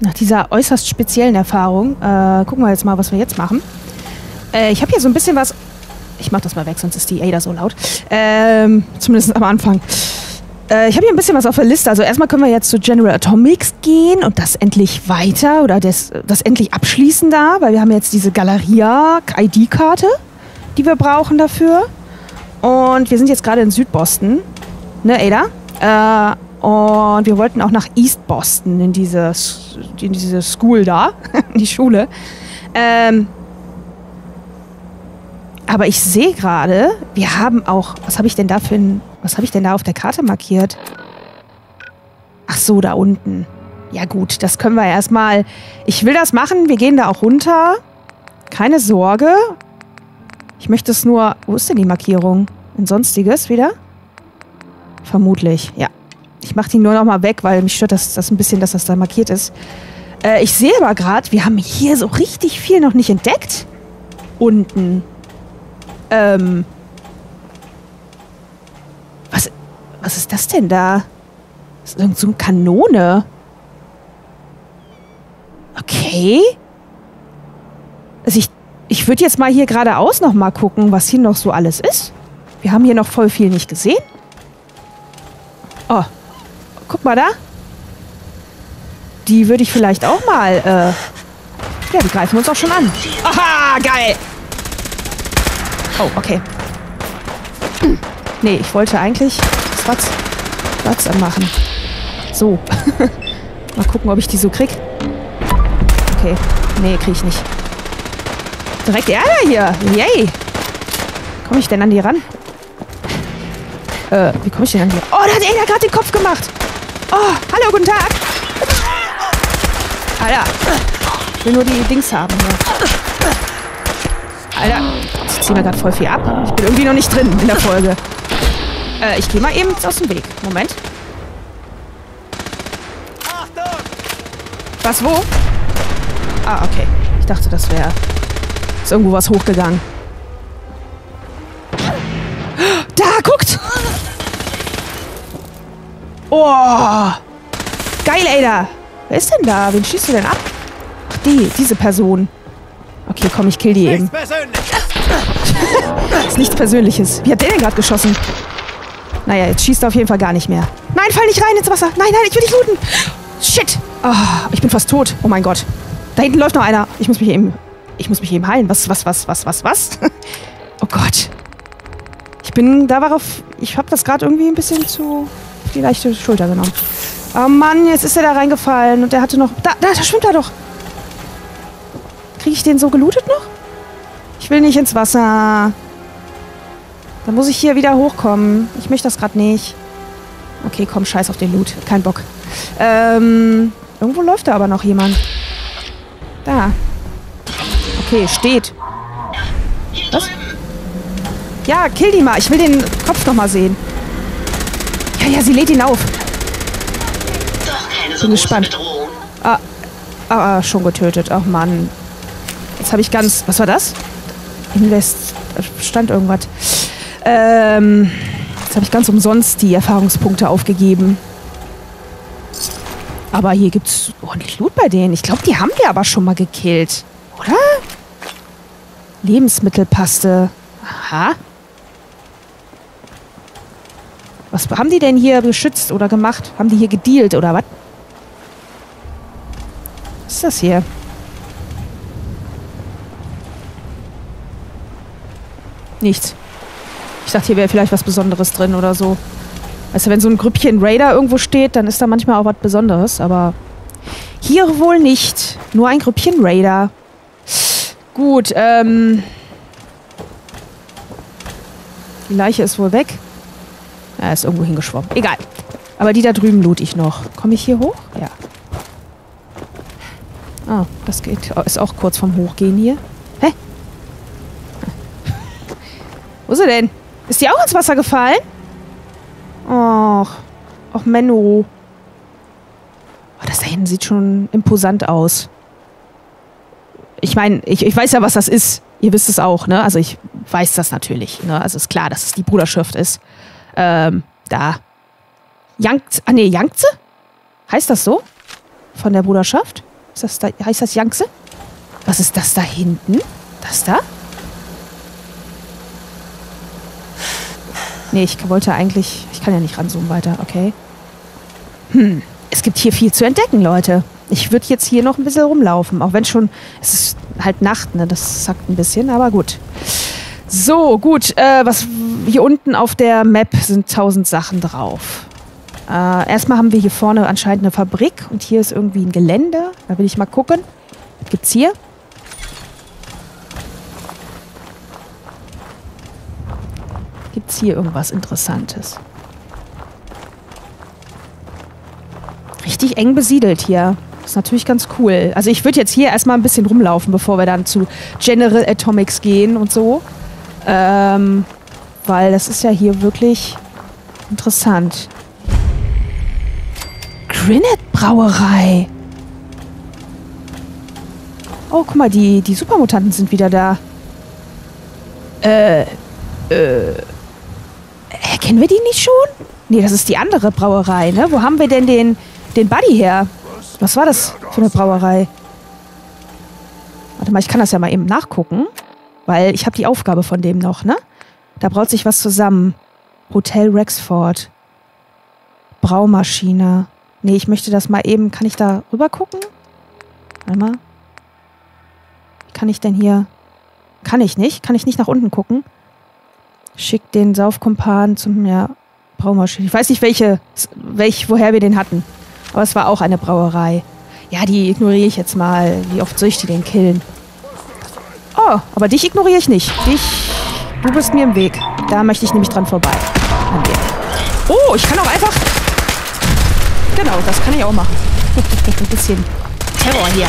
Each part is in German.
nach dieser äußerst speziellen Erfahrung, äh, gucken wir jetzt mal, was wir jetzt machen. Äh, ich habe hier so ein bisschen was. Ich mach das mal weg, sonst ist die Ada so laut. Ähm, zumindest am Anfang. Äh, ich habe hier ein bisschen was auf der Liste. Also erstmal können wir jetzt zu General Atomics gehen und das endlich weiter oder das, das endlich abschließen da, weil wir haben jetzt diese Galeria-ID-Karte, die wir brauchen dafür. Und wir sind jetzt gerade in Südboston. Ne, Ada? Äh, und wir wollten auch nach East Boston in diese, in diese School da, in die Schule. Ähm, aber ich sehe gerade, wir haben auch, was habe ich denn da für ein, was habe ich denn da auf der Karte markiert? Ach so, da unten. Ja gut, das können wir erstmal. Ich will das machen, wir gehen da auch runter. Keine Sorge. Ich möchte es nur, wo ist denn die Markierung? In Sonstiges wieder? Vermutlich, ja. Ich mache die nur noch mal weg, weil mich stört das, das ein bisschen, dass das da markiert ist. Äh, ich sehe aber gerade, wir haben hier so richtig viel noch nicht entdeckt. Unten. Ähm. Was, was ist das denn da? Das ist irgend so eine Kanone. Okay. Also ich, ich würde jetzt mal hier geradeaus noch mal gucken, was hier noch so alles ist. Wir haben hier noch voll viel nicht gesehen. Oh, guck mal da. Die würde ich vielleicht auch mal, äh Ja, die greifen uns auch schon an. Aha, geil. Oh, okay. Nee, ich wollte eigentlich Swats, Swats anmachen. So. mal gucken, ob ich die so krieg. Okay. Nee, krieg ich nicht. Direkt Ärger hier. Yay. Komme ich denn an die ran? Äh, wie komme ich denn an die? Oh, da hat Ada gerade den Kopf gemacht. Oh, hallo, guten Tag. Alter. Ich will nur die Dings haben hier. Alter. Ich ziehe mir gerade voll viel ab. Ich bin irgendwie noch nicht drin in der Folge. Äh, ich gehe mal eben aus dem Weg. Moment. Was, wo? Ah, okay. Ich dachte, das wäre... Ist irgendwo was hochgegangen. Oh! Geil, Ada! Wer ist denn da? Wen schießt du denn ab? Ach, die, diese Person. Okay, komm, ich kill die eben. ist nichts Persönliches. Wie hat der denn gerade geschossen? Naja, jetzt schießt er auf jeden Fall gar nicht mehr. Nein, fall nicht rein ins Wasser. Nein, nein, ich will dich looten. Shit. Oh, ich bin fast tot. Oh mein Gott. Da hinten läuft noch einer. Ich muss mich eben... Ich muss mich eben heilen. Was, was, was, was, was, was? oh Gott. Ich bin da war auf... Ich habe das gerade irgendwie ein bisschen zu... die leichte Schulter genommen. Oh Mann, jetzt ist er da reingefallen und der hatte noch... Da, da, da schwimmt er doch. Kriege ich den so gelootet noch? Ich will nicht ins Wasser. Dann muss ich hier wieder hochkommen. Ich möchte das gerade nicht. Okay, komm, scheiß auf den Loot. Kein Bock. Ähm, irgendwo läuft da aber noch jemand. Da. Okay, steht. Was? Ja, kill die mal. Ich will den Kopf noch mal sehen. Ja, ja, sie lädt ihn auf. Bin gespannt. Ah, ah, ah, schon getötet. Ach, Mann. Jetzt habe ich ganz... Was war das? Invest... Stand irgendwas. Ähm... Jetzt habe ich ganz umsonst die Erfahrungspunkte aufgegeben. Aber hier gibt es ordentlich Loot bei denen. Ich glaube, die haben wir aber schon mal gekillt. Oder? Lebensmittelpaste. Aha. Was haben die denn hier beschützt oder gemacht? Haben die hier gedealt oder was? Was ist das hier? Nichts. Ich dachte, hier wäre vielleicht was Besonderes drin oder so. Du, wenn so ein Grüppchen Raider irgendwo steht, dann ist da manchmal auch was Besonderes, aber hier wohl nicht. Nur ein Grüppchen Raider. Gut, ähm... Die Leiche ist wohl weg. Er ist irgendwo hingeschwommen. Egal. Aber die da drüben loot ich noch. Komme ich hier hoch? Ja. Ah, das geht. Ist auch kurz vom Hochgehen hier. Hä? Wo ist sie denn? Ist die auch ins Wasser gefallen? Och. Och, Menno. Oh, das da hinten sieht schon imposant aus. Ich meine, ich, ich weiß ja, was das ist. Ihr wisst es auch, ne? Also ich weiß das natürlich. Ne? Also ist klar, dass es die Bruderschaft ist. Ähm, da. Yangtze. Ah, nee, Yangtze? Heißt das so? Von der Bruderschaft? Ist das da, heißt das Yangtze? Was ist das da hinten? Das da? Nee, ich wollte eigentlich... Ich kann ja nicht ranzoomen weiter, okay. Hm, es gibt hier viel zu entdecken, Leute. Ich würde jetzt hier noch ein bisschen rumlaufen, auch wenn schon... Es ist halt Nacht, ne? Das sagt ein bisschen, aber gut. So, gut. Äh, was hier unten auf der Map sind tausend Sachen drauf. Äh, erstmal haben wir hier vorne anscheinend eine Fabrik und hier ist irgendwie ein Gelände. Da will ich mal gucken. Was gibt's hier? Gibt's hier irgendwas Interessantes? Richtig eng besiedelt hier. Ist natürlich ganz cool. Also ich würde jetzt hier erstmal ein bisschen rumlaufen, bevor wir dann zu General Atomics gehen und so. Ähm, weil das ist ja hier wirklich interessant. Grinnet Brauerei. Oh, guck mal, die, die Supermutanten sind wieder da. Äh, äh. Kennen wir die nicht schon? Nee, das ist die andere Brauerei, ne? Wo haben wir denn den, den Buddy her? Was war das für eine Brauerei? Warte mal, ich kann das ja mal eben nachgucken. Weil ich habe die Aufgabe von dem noch, ne? Da braut sich was zusammen. Hotel Rexford. Braumaschine. Nee, ich möchte das mal eben. Kann ich da rüber gucken? Warte mal. Wie kann ich denn hier. Kann ich nicht? Kann ich nicht nach unten gucken? Schick den Saufkumpan zum. Ja, Braumaschine. Ich weiß nicht, welche, welch, woher wir den hatten. Aber es war auch eine Brauerei. Ja, die ignoriere ich jetzt mal. Wie oft soll ich die denn killen? Oh, aber dich ignoriere ich nicht. Dich. Du bist mir im Weg. Da möchte ich nämlich dran vorbei. Oh, ich kann auch einfach. Genau, das kann ich auch machen. Ein bisschen Terror hier.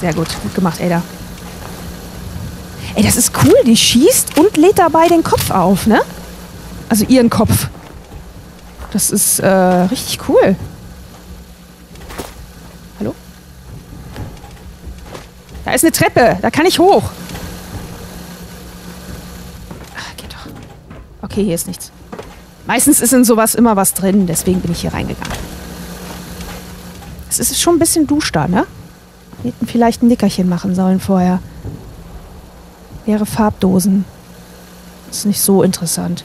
Sehr gut. Gut gemacht, Ada. Ey, das ist cool. Die schießt und lädt dabei den Kopf auf, ne? Also ihren Kopf. Das ist äh, richtig cool. Hallo? Da ist eine Treppe. Da kann ich hoch. Ach, geht doch. Okay, hier ist nichts. Meistens ist in sowas immer was drin. Deswegen bin ich hier reingegangen. Es ist schon ein bisschen dusch da, ne? Wir hätten vielleicht ein Nickerchen machen sollen vorher. Leere Farbdosen. Ist nicht so interessant.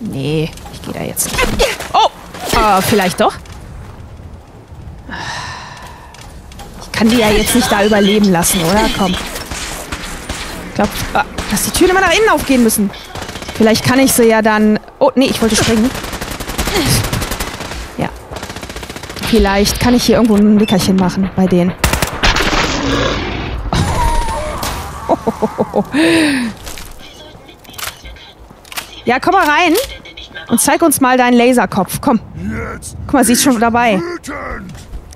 Nee, ich gehe da jetzt nicht hin. Oh! Äh, vielleicht doch. Kann die ja jetzt nicht da überleben lassen, oder? Komm. Ich glaube, ah, dass die Türen immer nach innen aufgehen müssen. Vielleicht kann ich sie ja dann... Oh, nee, ich wollte springen. Ja. Vielleicht kann ich hier irgendwo ein Nickerchen machen bei denen. Ja, komm mal rein und zeig uns mal deinen Laserkopf. Komm. Guck mal, sie ist schon dabei.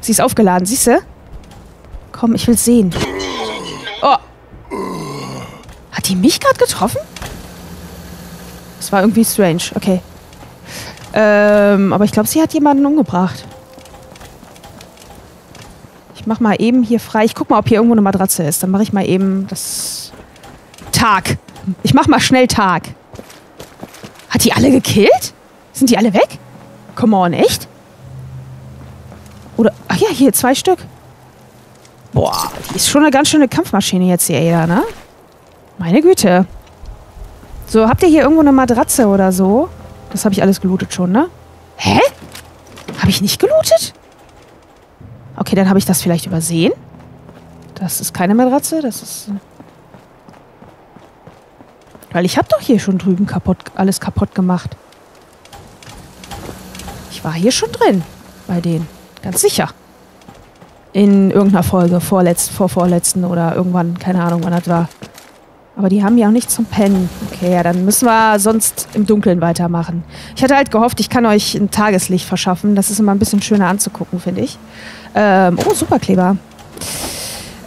Sie ist aufgeladen, siehst du? Komm, ich will sehen. Oh. Hat die mich gerade getroffen? Das war irgendwie strange. Okay. Ähm, aber ich glaube, sie hat jemanden umgebracht. Ich mach mal eben hier frei. Ich guck mal, ob hier irgendwo eine Matratze ist. Dann mache ich mal eben das... Tag. Ich mach mal schnell Tag. Hat die alle gekillt? Sind die alle weg? Come on, echt? Oder, ach ja, hier, zwei Stück. Boah, die ist schon eine ganz schöne Kampfmaschine jetzt, die Ada, ne? Meine Güte. So, habt ihr hier irgendwo eine Matratze oder so? Das habe ich alles gelootet schon, ne? Hä? Habe ich nicht gelootet? Okay, dann habe ich das vielleicht übersehen. Das ist keine Matratze, das ist... Weil ich habe doch hier schon drüben kaputt, alles kaputt gemacht. Ich war hier schon drin. Bei denen. Ganz sicher. In irgendeiner Folge. Vorletzt, vorvorletzten oder irgendwann. Keine Ahnung, wann das war. Aber die haben ja auch nicht zum Pennen. Okay, ja, dann müssen wir sonst im Dunkeln weitermachen. Ich hatte halt gehofft, ich kann euch ein Tageslicht verschaffen. Das ist immer ein bisschen schöner anzugucken, finde ich. Ähm, oh, Superkleber.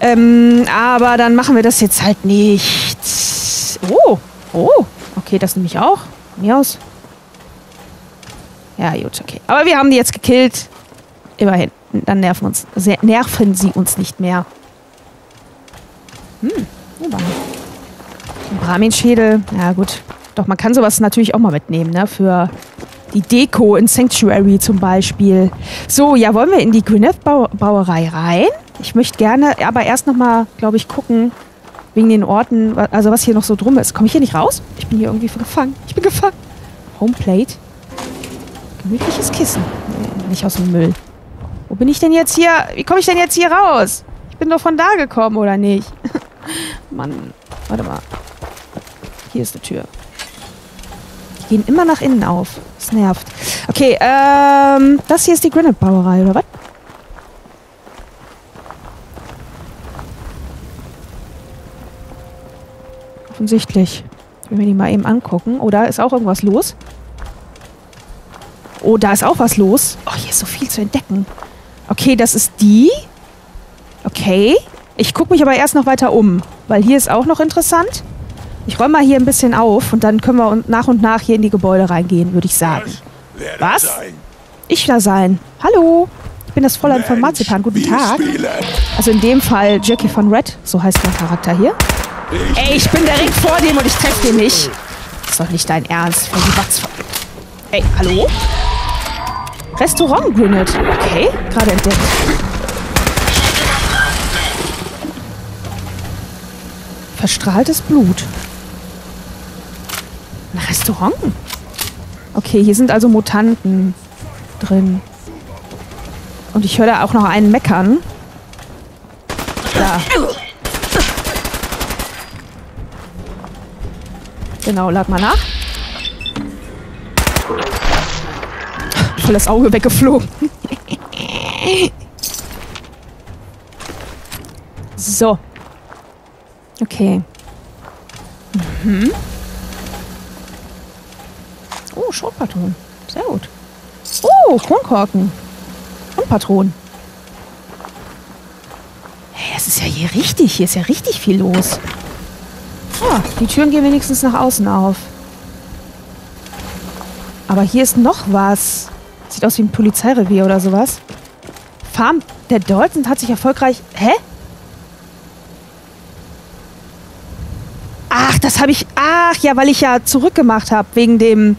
Ähm, aber dann machen wir das jetzt halt nicht. Oh, Oh, okay, das nehme ich auch. Mir aus. Ja, gut, okay. Aber wir haben die jetzt gekillt. Immerhin. Dann nerven, uns, nerven sie uns nicht mehr. Hm, ein Brahmin-Schädel. Ja, gut. Doch, man kann sowas natürlich auch mal mitnehmen, ne? Für Die Deko in Sanctuary zum Beispiel. So, ja, wollen wir in die Gwyneth-Brauerei rein? Ich möchte gerne aber erst nochmal, glaube ich, gucken, wegen den Orten, also was hier noch so drum ist. Komme ich hier nicht raus? Ich bin hier irgendwie gefangen. Ich bin gefangen. Homeplate. Gemütliches Kissen. Nee, nicht aus dem Müll. Wo bin ich denn jetzt hier? Wie komme ich denn jetzt hier raus? Ich bin doch von da gekommen, oder nicht? Mann. Warte mal. Hier ist eine Tür. Die gehen immer nach innen auf. Das nervt. Okay, ähm, das hier ist die Granite-Brauerei, oder was? Offensichtlich. Ich will mir die mal eben angucken. Oh, da ist auch irgendwas los. Oh, da ist auch was los. Oh, hier ist so viel zu entdecken. Okay, das ist die. Okay. Ich gucke mich aber erst noch weiter um, weil hier ist auch noch interessant. Ich räume mal hier ein bisschen auf und dann können wir nach und nach hier in die Gebäude reingehen, würde ich sagen. Was? Ich da sein. Hallo. Ich bin das Fräulein von Marzipan. Guten Tag. Also in dem Fall Jackie von Red, so heißt mein Charakter hier. Ey, ich bin direkt vor dem und ich treffe den nicht. Das ist doch nicht dein Ernst. Ey, hallo? Restaurant Grinnet. Okay, gerade entdeckt. Verstrahltes Blut. Ein Restaurant? Okay, hier sind also Mutanten drin. Und ich höre da auch noch einen meckern. Da. Genau, lad mal nach. Voll das Auge weggeflogen. so. Okay. Mhm. Oh, Schrotpatronen. Sehr gut. Oh, Kronkorken. Und Patronen. Hey, es ist ja hier richtig. Hier ist ja richtig viel los. Oh, die Türen gehen wenigstens nach außen auf. Aber hier ist noch was. Sieht aus wie ein Polizeirevier oder sowas. Farm der Dalton hat sich erfolgreich... Hä? Ach, das habe ich... Ach, ja, weil ich ja zurückgemacht habe wegen dem...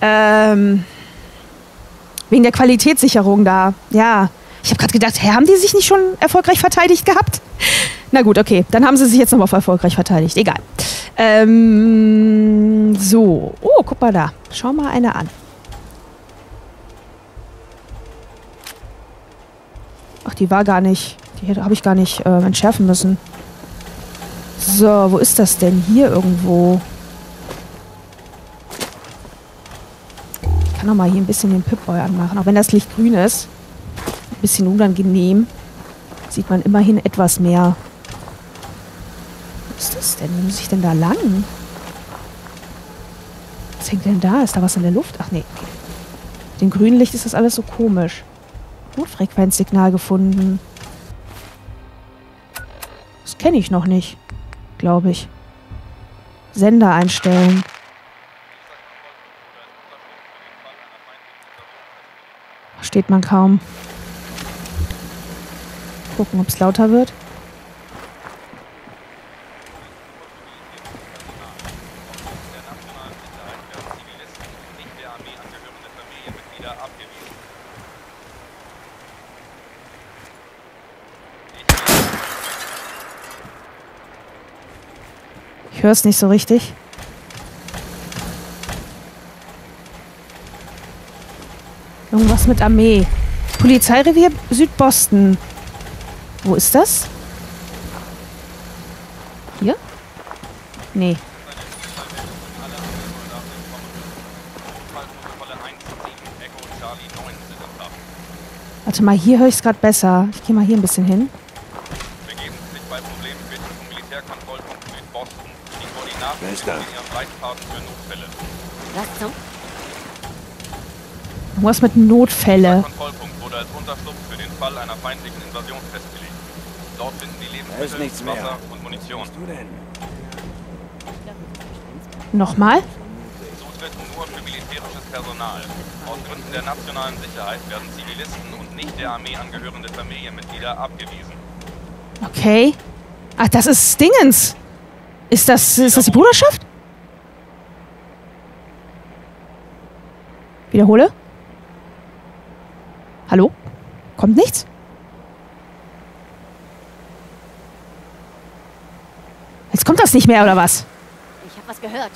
Ähm... Wegen der Qualitätssicherung da. Ja. Ich habe gerade gedacht, hä, haben die sich nicht schon erfolgreich verteidigt gehabt? Na gut, okay. Dann haben sie sich jetzt nochmal erfolgreich verteidigt. Egal. Ähm, so. Oh, guck mal da. Schau mal eine an. Ach, die war gar nicht. Die habe ich gar nicht äh, entschärfen müssen. So, wo ist das denn? Hier irgendwo. Ich kann auch mal hier ein bisschen den Pip-Boy anmachen. Auch wenn das Licht grün ist. Ein bisschen unangenehm. Sieht man immerhin etwas mehr. Was ist das denn? Wo muss ich denn da lang? Was hängt denn da? Ist da was in der Luft? Ach nee. Mit dem grünen Licht ist das alles so komisch. Notfrequenzsignal gefunden. Das kenne ich noch nicht. Glaube ich. Sender einstellen. Versteht man kaum. Gucken, ob es lauter wird. Ich höre es nicht so richtig. Irgendwas mit Armee. Polizeirevier Südboston. Wo ist das? Hier? Nee. Warte mal, hier höre ich es gerade besser. Ich gehe mal hier ein bisschen hin. Wer ist da? Was mit Notfälle? Kontrollpunkt wurde als Unterschlupf für den Fall einer feindlichen Invasion festgelegt. Dort finden die ist nichts Lebensmittel, mehr. Wasser und Munition. du denn? Nochmal? Zutritt nur für militärisches Personal. Aus Gründen der nationalen Sicherheit werden Zivilisten und nicht der Armee angehörende Familienmitglieder abgewiesen. Okay. Ach, das ist Dingens. Ist das, ist das die Bruderschaft? Wiederhole. Hallo? Kommt nichts? Jetzt kommt das nicht mehr, oder was? Ich habe was gehört.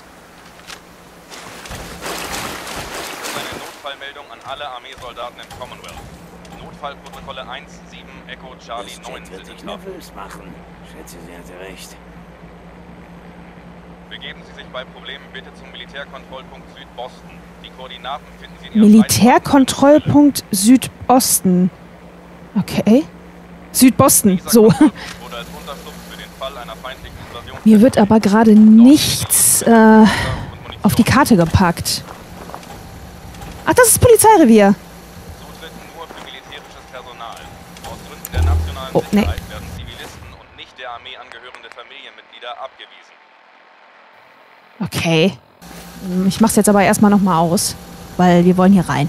Das ist eine Notfallmeldung an alle Armeesoldaten im Commonwealth. Notfallprotokolle 1, 7, Echo, Charlie, Das 9 Chat wird sind nervös machen. Schätze, sie hatte recht. Begeben Sie sich bei Problemen bitte zum Militärkontrollpunkt Südboston. Die Koordinaten finden Sie in Ihrem Militärkontrollpunkt Südosten. Okay. Südboston, so. Mir wird aber gerade nichts äh, auf die Karte gepackt. Ach, das ist Polizeirevier. Zutritt nur für militärisches Personal. Aus Gründen der nationalen Oh, nee. Sicherheit werden Zivilisten und nicht der Armee angehörende Familienmitglieder abgewiesen. Okay. Ich mach's jetzt aber erstmal nochmal aus, weil wir wollen hier rein.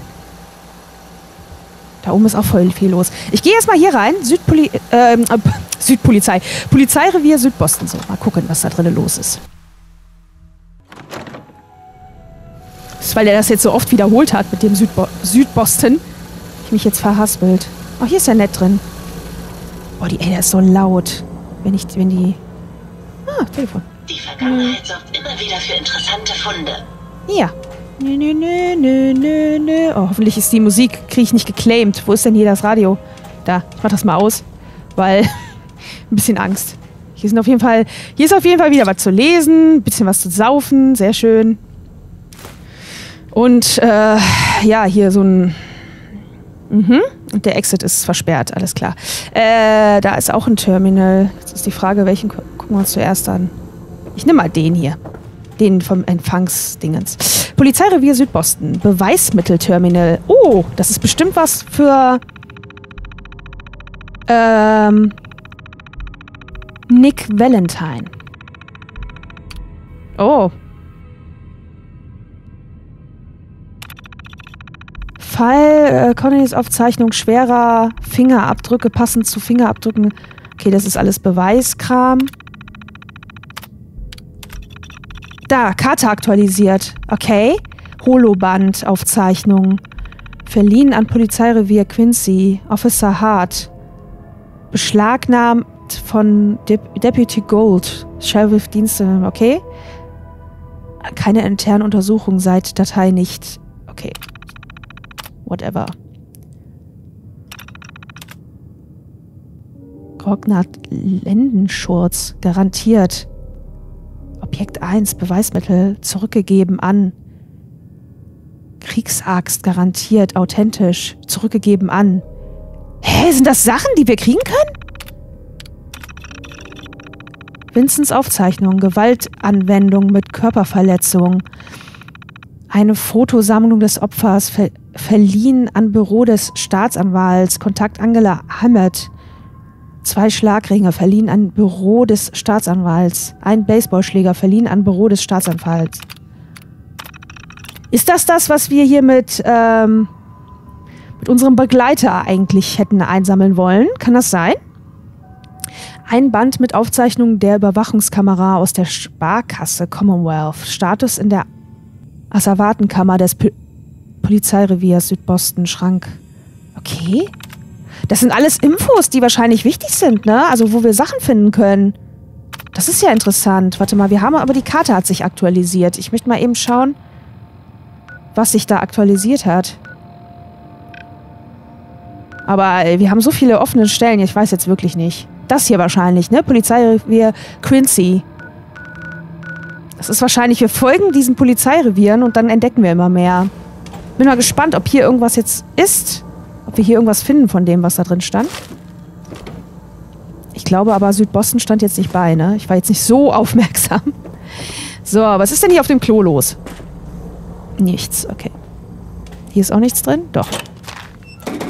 Da oben ist auch voll viel los. Ich gehe erstmal hier rein. Südpoli äh, Südpolizei. Polizeirevier Südboston. So, mal gucken, was da drinnen los ist. Das ist, weil er das jetzt so oft wiederholt hat mit dem Südbo Südboston. Ich mich jetzt verhaspelt. Oh, hier ist ja nett drin. Oh, die, ey, der ist so laut. Wenn ich, wenn die... Ah, Telefon. Die Vergangenheit sorgt immer wieder für interessante Funde. Ja. Nö, nö, nö, nö, nö, nö. Oh, hoffentlich ist die Musik, kriege ich nicht geclaimed. Wo ist denn hier das Radio? Da, ich mach das mal aus, weil ein bisschen Angst. Hier sind auf jeden Fall, hier ist auf jeden Fall wieder was zu lesen, ein bisschen was zu saufen, sehr schön. Und äh, ja, hier so ein Mhm. Und der Exit ist versperrt, alles klar. Äh, da ist auch ein Terminal. Jetzt ist die Frage, welchen gu- gucken wir uns zuerst an? Ich nehme mal den hier. Den vom Empfangsdingens. Polizeirevier Südboston. Beweismittelterminal. Oh, das ist bestimmt was für. Ähm. Nick Valentine. Oh. Fall, äh, Connellys Aufzeichnung schwerer Fingerabdrücke passend zu Fingerabdrücken. Okay, das ist alles Beweiskram. Da, Karte aktualisiert. Okay. Holoband-Aufzeichnung. Verliehen an Polizeirevier Quincy. Officer Hart. Beschlagnahmt von Dep Deputy Gold. Sheriff-Dienste. Okay. Keine internen Untersuchung seit Datei nicht. Okay. Whatever. Grognard Lendenschurz. Garantiert. Objekt 1, Beweismittel, zurückgegeben an. Kriegsaxt, garantiert, authentisch, zurückgegeben an. Hä, sind das Sachen, die wir kriegen können? Vincents Aufzeichnung, Gewaltanwendung mit Körperverletzung. Eine Fotosammlung des Opfers, ver verliehen an Büro des Staatsanwalts, Kontakt Angela Hammett. Zwei Schlagringe verliehen an Büro des Staatsanwalts. Ein Baseballschläger verliehen an Büro des Staatsanwalts. Ist das das, was wir hier mit, ähm, mit unserem Begleiter eigentlich hätten einsammeln wollen? Kann das sein? Ein Band mit Aufzeichnungen der Überwachungskamera aus der Sparkasse Commonwealth. Status in der Asservatenkammer des P Polizeireviers Südboston Schrank. Okay. Das sind alles Infos, die wahrscheinlich wichtig sind, ne? Also wo wir Sachen finden können. Das ist ja interessant. Warte mal, wir haben aber die Karte hat sich aktualisiert. Ich möchte mal eben schauen, was sich da aktualisiert hat. Aber äh, wir haben so viele offene Stellen, ich weiß jetzt wirklich nicht. Das hier wahrscheinlich, ne? Polizeirevier Quincy. Das ist wahrscheinlich, wir folgen diesen Polizeirevieren und dann entdecken wir immer mehr. Bin mal gespannt, ob hier irgendwas jetzt ist. Ob wir hier irgendwas finden von dem, was da drin stand. Ich glaube aber, Südboston stand jetzt nicht bei, ne? Ich war jetzt nicht so aufmerksam. So, was ist denn hier auf dem Klo los? Nichts, okay. Hier ist auch nichts drin? Doch.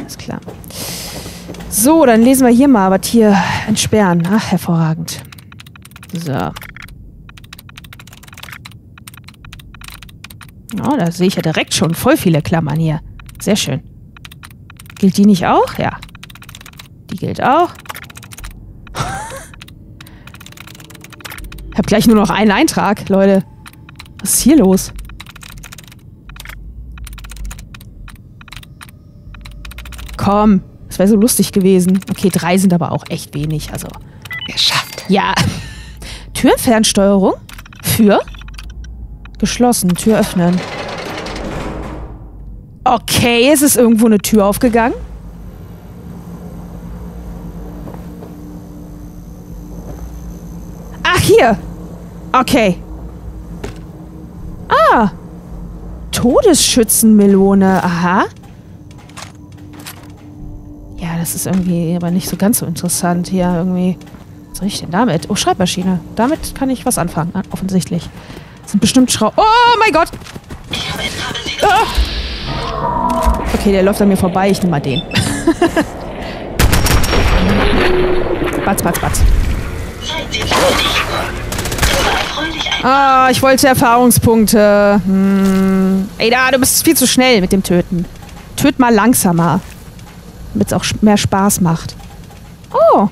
Ist klar. So, dann lesen wir hier mal, was hier entsperren. Ach, hervorragend. So. Oh, da sehe ich ja direkt schon voll viele Klammern hier. Sehr schön. Gilt die nicht auch? Ja. Die gilt auch. Ich habe gleich nur noch einen Eintrag, Leute. Was ist hier los? komm. Das wäre so lustig gewesen. Okay, drei sind aber auch echt wenig. Also, Geschafft. ja. Türfernsteuerung? Für? Geschlossen. Tür öffnen. Okay, es ist irgendwo eine Tür aufgegangen. Ach, hier. Okay. Ah. Todesschützenmelone. Aha. Ja, das ist irgendwie aber nicht so ganz so interessant hier irgendwie. Was soll ich denn damit? Oh, Schreibmaschine. Damit kann ich was anfangen, ah, offensichtlich. Das sind bestimmt Schrau... Oh mein Gott! Ich Okay, der läuft an mir vorbei. Ich nehme mal den. batz, batz, batz. Ah, ich wollte Erfahrungspunkte. Hm. Ey, da, du bist viel zu schnell mit dem Töten. Töt mal langsamer. Damit es auch mehr Spaß macht. Oh.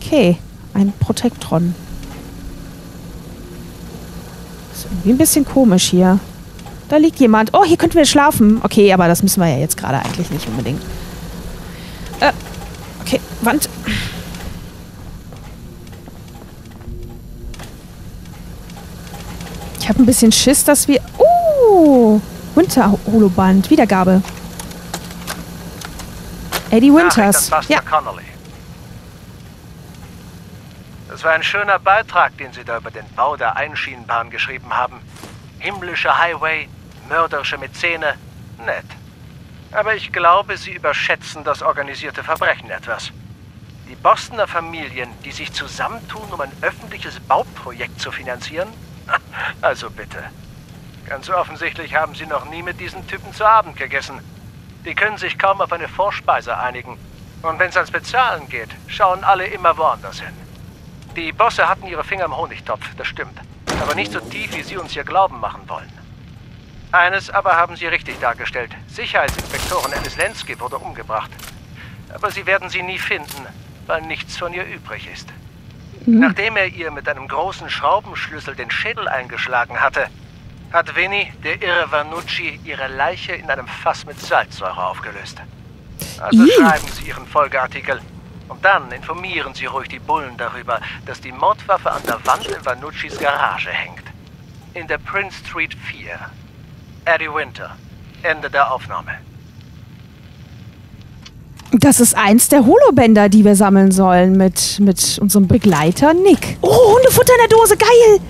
Okay. Ein Protektron. Ist irgendwie ein bisschen komisch hier. Da liegt jemand. Oh, hier könnten wir schlafen. Okay, aber das müssen wir ja jetzt gerade eigentlich nicht unbedingt. Äh, okay, Wand. Ich habe ein bisschen Schiss, dass wir... Uh, Winter-Holoband. Wiedergabe. Eddie Winters. Ja, Connolly. Das war ein schöner Beitrag, den Sie da über den Bau der Einschienenbahn geschrieben haben. Himmlischer Highway, mörderische Mäzene, nett. Aber ich glaube, Sie überschätzen das organisierte Verbrechen etwas. Die Bostoner Familien, die sich zusammentun, um ein öffentliches Bauprojekt zu finanzieren? Also bitte. Ganz offensichtlich haben Sie noch nie mit diesen Typen zu Abend gegessen. Die können sich kaum auf eine Vorspeise einigen. Und wenn es ans Bezahlen geht, schauen alle immer woanders hin. Die Bosse hatten ihre Finger im Honigtopf, das stimmt. Aber nicht so tief, wie sie uns hier glauben machen wollen. Eines aber haben sie richtig dargestellt. Sicherheitsinspektorin Alice Lensky wurde umgebracht. Aber sie werden sie nie finden, weil nichts von ihr übrig ist. Nachdem er ihr mit einem großen Schraubenschlüssel den Schädel eingeschlagen hatte, hat Winnie, der irre Vanucci, ihre Leiche in einem Fass mit Salzsäure aufgelöst. Also Ih. schreiben Sie Ihren Folgeartikel. Und dann informieren Sie ruhig die Bullen darüber, dass die Mordwaffe an der Wand in Vanuccis Garage hängt. In der Prince Street 4. Eddie Winter. Ende der Aufnahme. das ist eins der Holobänder, die wir sammeln sollen mit, mit unserem Begleiter Nick. Oh, Hundefutter in der Dose, geil!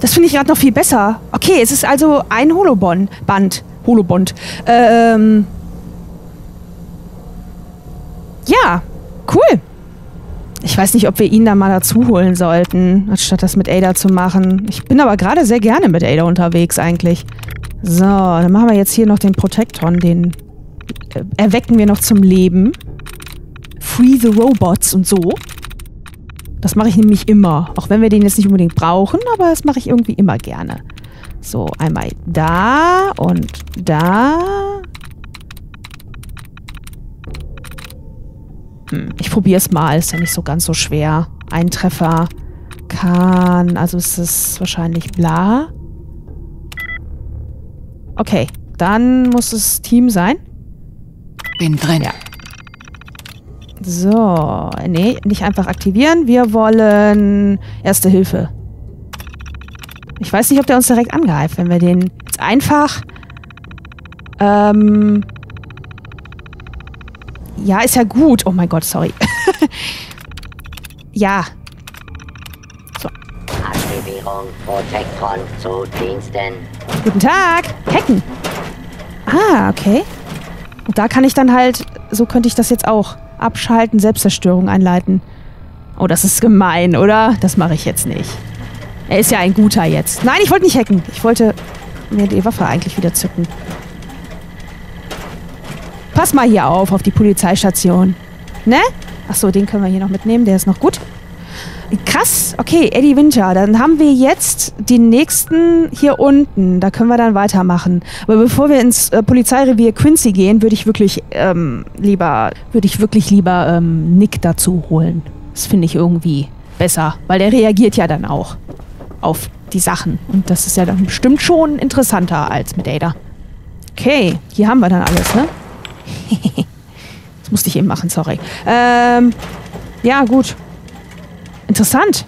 Das finde ich gerade noch viel besser. Okay, es ist also ein Holobond. Band. Holobond. Ähm. Ja, cool. Ich weiß nicht, ob wir ihn da mal dazu holen sollten, anstatt das mit Ada zu machen. Ich bin aber gerade sehr gerne mit Ada unterwegs eigentlich. So, dann machen wir jetzt hier noch den Protecton, den äh, erwecken wir noch zum Leben. Free the Robots und so. Das mache ich nämlich immer. Auch wenn wir den jetzt nicht unbedingt brauchen, aber das mache ich irgendwie immer gerne. So, einmal da und da. Ich probiere es mal. Ist ja nicht so ganz so schwer. Ein Treffer kann. Also ist es wahrscheinlich bla. Okay, dann muss es Team sein. Bin drin. Ja. So, nee, nicht einfach aktivieren. Wir wollen Erste Hilfe. Ich weiß nicht, ob der uns direkt angreift, wenn wir den jetzt einfach. Ähm. Ja, ist ja gut. Oh mein Gott, sorry. ja. Aktivierung Protektron zu Diensten. Guten Tag. Hacken. Ah, okay. Und da kann ich dann halt, so könnte ich das jetzt auch abschalten, Selbstzerstörung einleiten. Oh, das ist gemein, oder? Das mache ich jetzt nicht. Er ist ja ein guter jetzt. Nein, ich wollte nicht hacken. Ich wollte mir die Waffe eigentlich wieder zücken. Pass mal hier auf, auf die Polizeistation. Ne? Achso, den können wir hier noch mitnehmen. Der ist noch gut. Krass. Okay, Eddie Winter. Dann haben wir jetzt den nächsten hier unten. Da können wir dann weitermachen. Aber bevor wir ins äh, Polizeirevier Quincy gehen, würde ich wirklich ähm, lieber, würde ich wirklich lieber ähm, Nick dazu holen. Das finde ich irgendwie besser, weil der reagiert ja dann auch auf die Sachen. Und das ist ja dann bestimmt schon interessanter als mit Ada. Okay, hier haben wir dann alles, ne? das musste ich eben machen, sorry. Ähm, ja, gut. Interessant.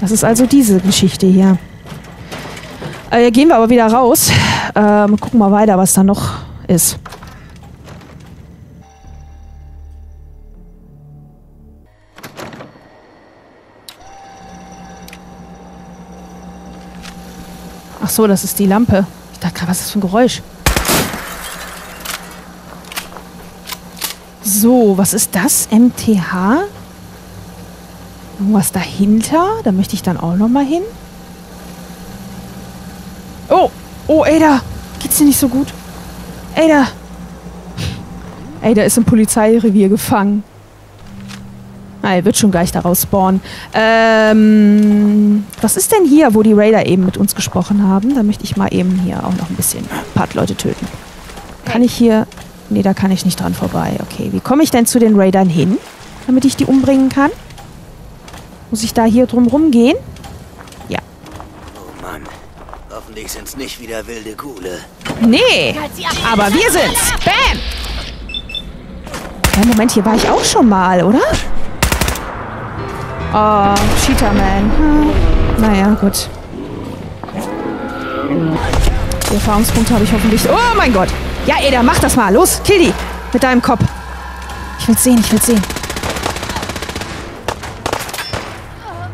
Das ist also diese Geschichte hier. Äh, gehen wir aber wieder raus. Ähm, gucken mal weiter, was da noch ist. Ach so, das ist die Lampe. Ich dachte gerade, was ist das für ein Geräusch? So, was ist das? MTH? Was dahinter? Da möchte ich dann auch noch mal hin. Oh, oh, Ada. Geht's dir nicht so gut? Ada. Ada ist im Polizeirevier gefangen. Na, er wird schon gleich daraus spawnen. Ähm, was ist denn hier, wo die Raider eben mit uns gesprochen haben? Da möchte ich mal eben hier auch noch ein bisschen ein paar Leute töten. Kann ich hier... Nee, da kann ich nicht dran vorbei. Okay, wie komme ich denn zu den Raidern hin, damit ich die umbringen kann? Muss ich da hier drum rumgehen? Ja. Oh Mann. Hoffentlich sind's nicht wieder wilde Kuhle. Nee, aber wir sind's. Bam! Ja, Moment, hier war ich auch schon mal, oder? Oh, Cheetah-Man. Hm. Naja, gut. Die Erfahrungspunkte habe ich hoffentlich... Oh mein Gott! Ja, Eda, mach das mal. Los, kill die. Mit deinem Kopf. Ich will's sehen, ich will's sehen.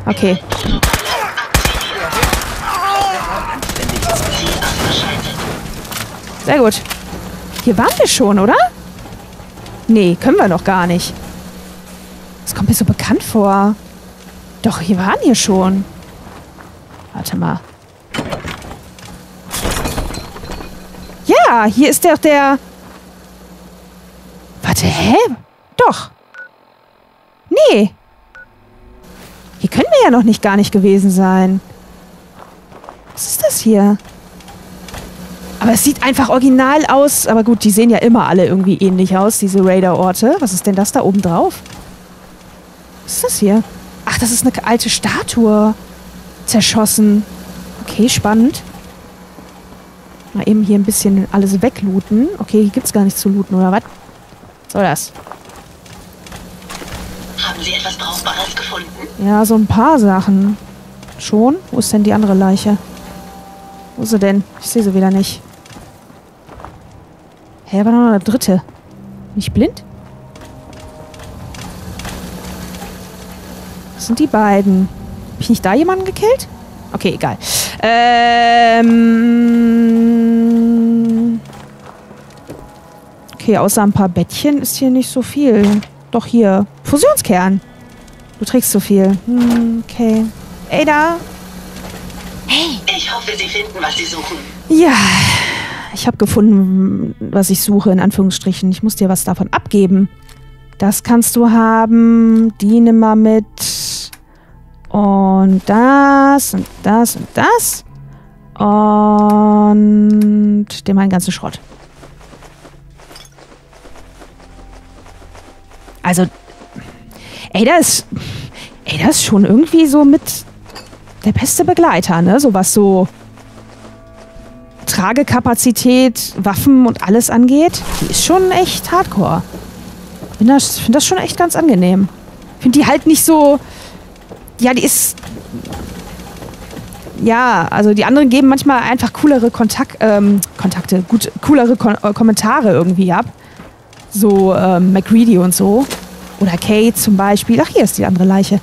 Okay. Sehr gut. Hier waren wir schon, oder? Nee, können wir noch gar nicht. Das kommt mir so bekannt vor. Doch, hier waren wir schon. Warte mal. Ja, hier ist doch der... Warte, hä? Doch. Nee. Hier können wir ja noch nicht gar nicht gewesen sein. Was ist das hier? Aber es sieht einfach original aus. Aber gut, die sehen ja immer alle irgendwie ähnlich aus, diese Raider-Orte. Was ist denn das da oben drauf? Was ist das hier? Ach, das ist eine alte Statue. Zerschossen. Okay, spannend. Mal eben hier ein bisschen alles weglooten. Okay, hier gibt's gar nichts zu looten, oder was? Was soll das? Haben Sie etwas Brauchbares gefunden? Ja, so ein paar Sachen. Schon? Wo ist denn die andere Leiche? Wo ist sie denn? Ich sehe sie wieder nicht. Hä, war noch eine dritte. Bin ich blind? Was sind die beiden? Hab ich nicht da jemanden gekillt? Okay, egal. Ähm. Okay, außer ein paar Bettchen ist hier nicht so viel. Doch hier. Fusionskern. Du trägst so viel. Hm, okay. Ada. Ich hoffe, Sie finden, was Sie suchen. Ja. Ich habe gefunden, was ich suche, in Anführungsstrichen. Ich muss dir was davon abgeben. Das kannst du haben. Die nimm mal mit. Und das und das und das. Und den meinen ganzen Schrott. Also, ey, das ist, ey, das ist schon irgendwie so mit der beste Begleiter, ne? So was so Tragekapazität, Waffen und alles angeht. Die ist schon echt hardcore. Bin das, finde das schon echt ganz angenehm. Finde die halt nicht so. Ja, die ist. Ja, also die anderen geben manchmal einfach coolere Kontakt, ähm, Kontakte, gut, coolere Kon äh, Kommentare irgendwie ab. So ähm, McReady und so. Oder Kate zum Beispiel. Ach, hier ist die andere Leiche.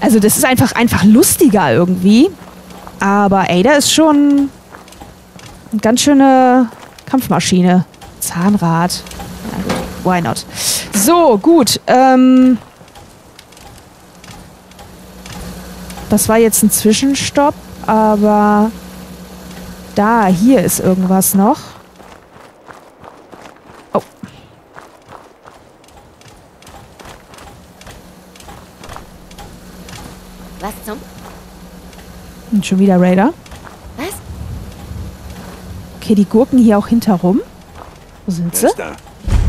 Also das ist einfach, einfach lustiger irgendwie. Aber Ada ist schon eine ganz schöne Kampfmaschine. Zahnrad. Gut, why not? So, gut. Ähm, das war jetzt ein Zwischenstopp, aber da, hier ist irgendwas noch. Was zum? Und schon wieder Raider. Was? Okay, die Gurken hier auch hinterrum. Wo sind sie? da?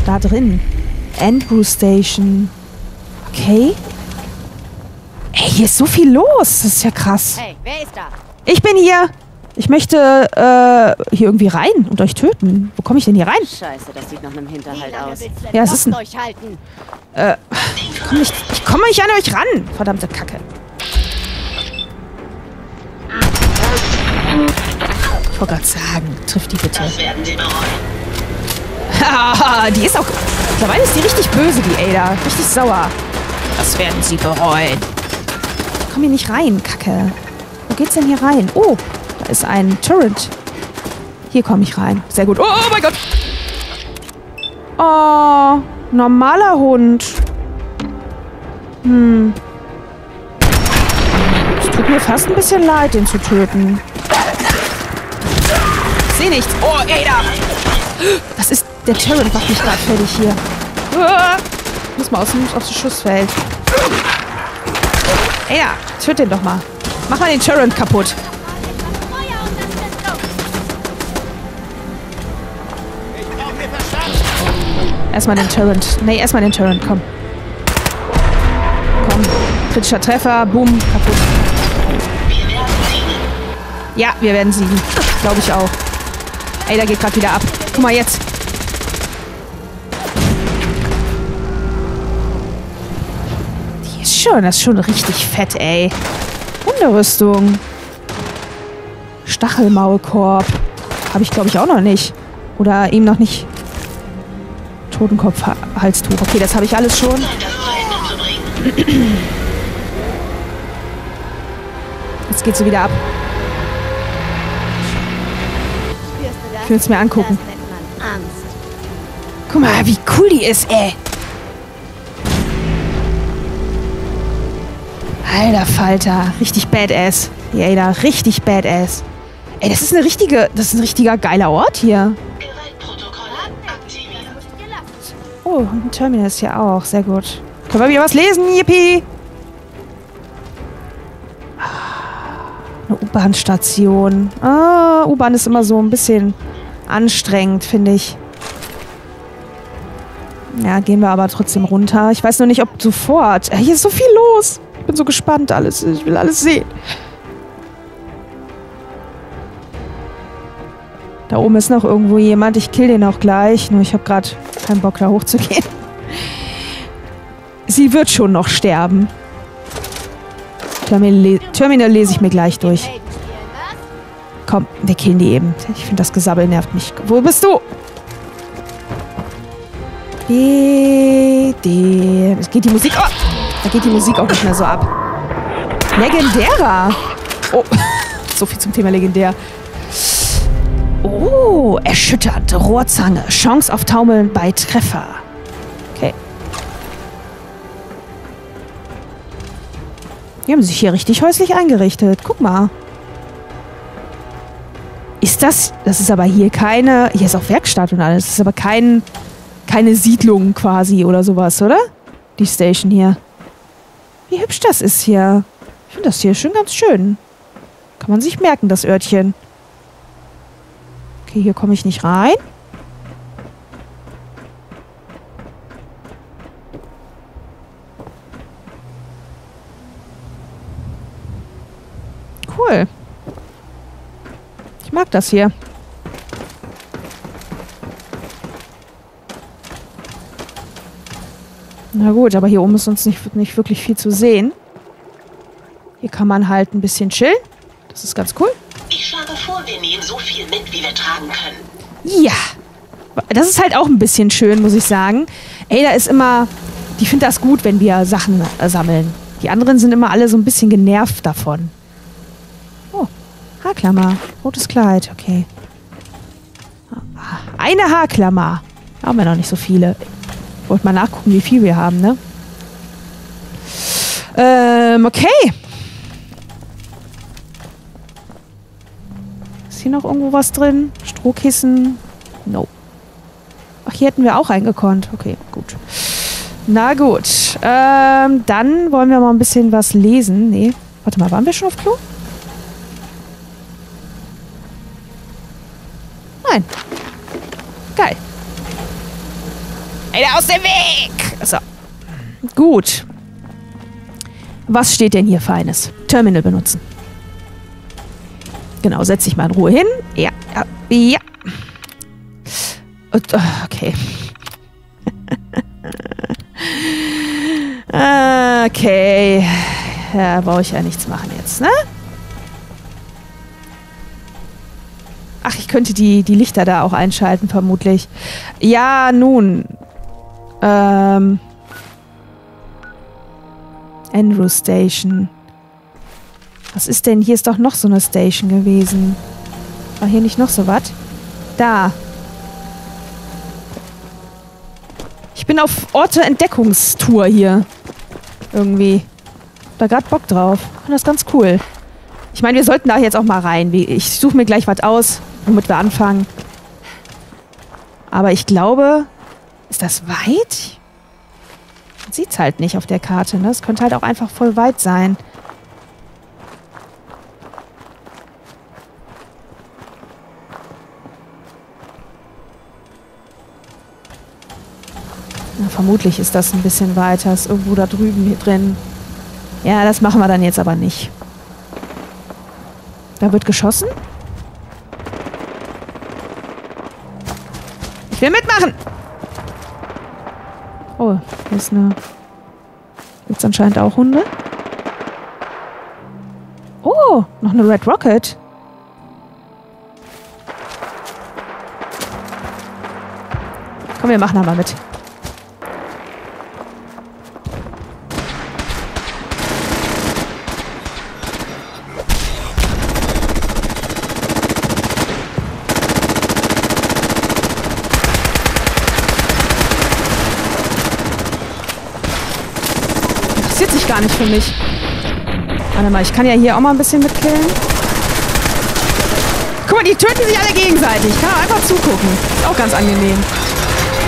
Da drin. Andrew Station. Okay. Ey, hier ist so viel los. Das ist ja krass. Hey, wer ist da? Ich bin hier. Ich möchte äh, hier irgendwie rein und euch töten. Wo komme ich denn hier rein? Scheiße, das sieht nach einem Hinterhalt aus. Ja, es ist ein... Durchhalten. Ich komme nicht, ich komme nicht an euch ran. Verdammte Kacke. Ich wollte gerade sagen, trifft die bitte. Das werden Sie bereuen. Die ist auch... Mittlerweile ist die richtig böse, die Ada. Richtig sauer. Das werden sie bereuen. Ich komme hier nicht rein, Kacke. Wo geht's denn hier rein? Oh, da ist ein Turret. Hier komme ich rein. Sehr gut. Oh, oh mein Gott. Oh, normaler Hund. Hm. Es tut mir fast ein bisschen leid, den zu töten. Ich sehe nichts. Oh, Ada. Das ist... Der Turret macht mich gerade fertig hier. Ah, muss mal aus dem, aus dem Schussfeld. Ada, töt den doch mal. Mach mal den Turret kaputt. Erstmal den Turret. Nee, erstmal den Turret, komm. Komm. Kritischer Treffer, boom, kaputt. Ja, wir werden siegen. Glaube ich auch. Ey, da geht gerade wieder ab. Guck mal jetzt. Die ist schon, das ist schon richtig fett, ey. Hunderüstung. Stachelmaulkorb. Habe ich, glaube ich, auch noch nicht. Oder eben noch nicht. Totenkopf-Halstuch. Okay, das habe ich alles schon. Jetzt geht's so wieder ab. Will es mir angucken. Guck mal, wie cool die ist, ey. Alter Falter. Richtig badass. Die Ada, richtig badass. Ey, das ist eine richtige, das ist ein richtiger geiler Ort hier. Oh, ein Terminal ist hier auch. Sehr gut. Können wir wieder was lesen? Yippie! Eine U-Bahn-Station. Ah, U-Bahn ist immer so ein bisschen anstrengend, finde ich. Ja, gehen wir aber trotzdem runter. Ich weiß nur nicht, ob sofort. Hier ist so viel los. Ich bin so gespannt alles. Ich will alles sehen. Da oben ist noch irgendwo jemand. Ich kill den auch gleich. Nur ich habe gerade keinen Bock, da hochzugehen. Sie wird schon noch sterben. Terminal, le Terminal lese ich mir gleich durch. Komm, wir killen die eben. Ich finde, das Gesabbel nervt mich. Wo bist du? D, D. Es geht die Musik. Oh, da geht die Musik auch nicht mehr so ab. Legendärer. Oh, so viel zum Thema legendär. Oh, erschüttert. Rohrzange. Chance auf Taumeln bei Treffer. Okay. Die haben sich hier richtig häuslich eingerichtet. Guck mal. Ist das... Das ist aber hier keine... Hier ist auch Werkstatt und alles. Das ist aber kein... Keine Siedlung quasi oder sowas, oder? Die Station hier. Wie hübsch das ist hier. Ich finde das hier schon ganz schön. Kann man sich merken, das Örtchen. Okay, hier komme ich nicht rein. Cool. Mag das hier. Na gut, aber hier oben ist uns nicht, nicht wirklich viel zu sehen. Hier kann man halt ein bisschen chillen. Das ist ganz cool. Ich schlage vor, wir nehmen so viel mit, wie wir tragen können. Ja. Das ist halt auch ein bisschen schön, muss ich sagen. Ada ist immer, die findet das gut, wenn wir Sachen äh, sammeln. Die anderen sind immer alle so ein bisschen genervt davon. Haarklammer. Rotes Kleid, okay. Eine Haarklammer. Haben wir noch nicht so viele. Wollte mal nachgucken, wie viel wir haben, ne? Ähm, okay. Ist hier noch irgendwo was drin? Strohkissen? No. Ach, hier hätten wir auch eingekonnt. Okay, gut. Na gut. Ähm, dann wollen wir mal ein bisschen was lesen. Nee. Warte mal, waren wir schon auf Klo? Nein. Geil. Ey, aus dem Weg! So. Gut. Was steht denn hier Feines? Terminal benutzen. Genau, setz dich mal in Ruhe hin. Ja, ja, ja. Äh, okay. okay. Ja, brauche ich ja nichts machen jetzt, ne? Ach, ich könnte die, die Lichter da auch einschalten, vermutlich. Ja, nun. Ähm. Andrew Station. Was ist denn? Hier ist doch noch so eine Station gewesen. War hier nicht noch so was? Da. Ich bin auf Orte-Entdeckungstour hier. Irgendwie. Da grad Bock drauf. Das ist ganz cool. Ich meine, wir sollten da jetzt auch mal rein. Ich suche mir gleich was aus, womit wir anfangen. Aber ich glaube... Ist das weit? Man sieht's halt nicht auf der Karte, ne? Es könnte halt auch einfach voll weit sein. Na, vermutlich ist das ein bisschen weiter. Ist irgendwo da drüben hier drin. Ja, das machen wir dann jetzt aber nicht. Da wird geschossen? Ich will mitmachen! Oh, hier ist eine... Gibt's anscheinend auch Hunde? Oh, noch eine Red Rocket. Komm, wir machen da mal mit. Interessiert sich gar nicht für mich. Warte mal, ich kann ja hier auch mal ein bisschen mitkillen. Guck mal, die töten sich alle gegenseitig. Ich kann auch einfach zugucken. Ist auch ganz angenehm.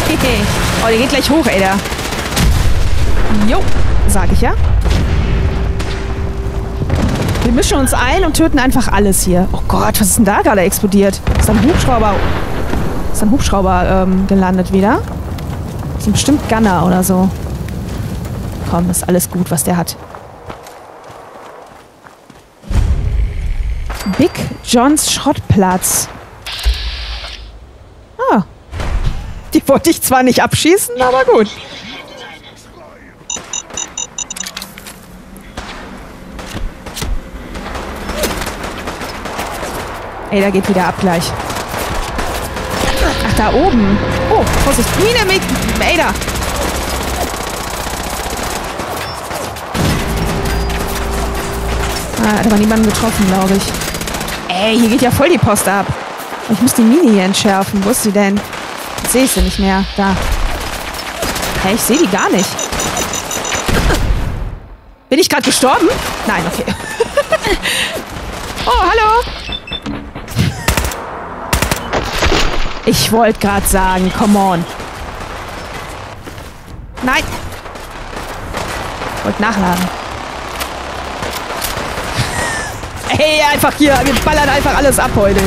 Hehe. oh, der geht gleich hoch, ey, der. Jo, sag ich ja. Wir mischen uns ein und töten einfach alles hier. Oh Gott, was ist denn da gerade explodiert? Ist da ein Hubschrauber... Ist da ein Hubschrauber ähm, gelandet wieder? Das sind bestimmt Gunner oder so. Komm, ist alles gut, was der hat. Big Johns Schrottplatz. Ah. Die wollte ich zwar nicht abschießen, aber gut. Ey, da geht wieder ab gleich. Ach, da oben. Oh, Vorsicht. Mine mit... Ey, Ah, hat aber niemanden getroffen, glaube ich. Ey, hier geht ja voll die Post ab. Ich muss die Mini hier entschärfen. Wo ist sie denn? Jetzt sehe ich sie nicht mehr. Da. Hä, ich sehe die gar nicht. Bin ich gerade gestorben? Nein, okay. oh, hallo. Ich wollte gerade sagen, come on. Nein. Wollte nachladen. Ey, einfach hier. Wir ballern einfach alles ab heute. Ey,